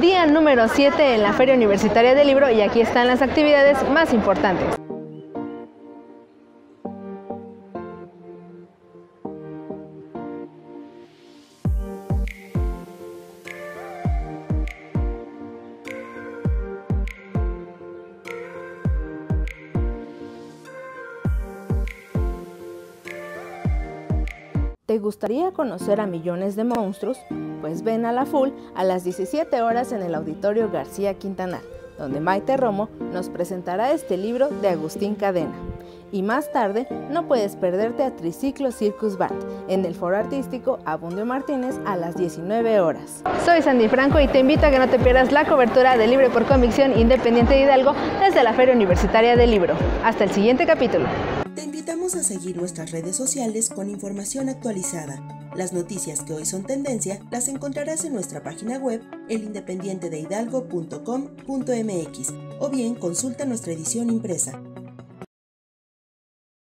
Día número 7 en la Feria Universitaria del Libro y aquí están las actividades más importantes. ¿Te gustaría conocer a millones de monstruos? Pues ven a la full a las 17 horas en el Auditorio García Quintanar, donde Maite Romo nos presentará este libro de Agustín Cadena. Y más tarde, no puedes perderte a Triciclo Circus Band en el Foro Artístico Abundio Martínez a las 19 horas. Soy Sandy Franco y te invito a que no te pierdas la cobertura de Libre por Convicción Independiente de Hidalgo desde la Feria Universitaria del Libro. Hasta el siguiente capítulo. Invitamos a seguir nuestras redes sociales con información actualizada. Las noticias que hoy son tendencia las encontrarás en nuestra página web elindependientedehidalgo.com.mx o bien consulta nuestra edición impresa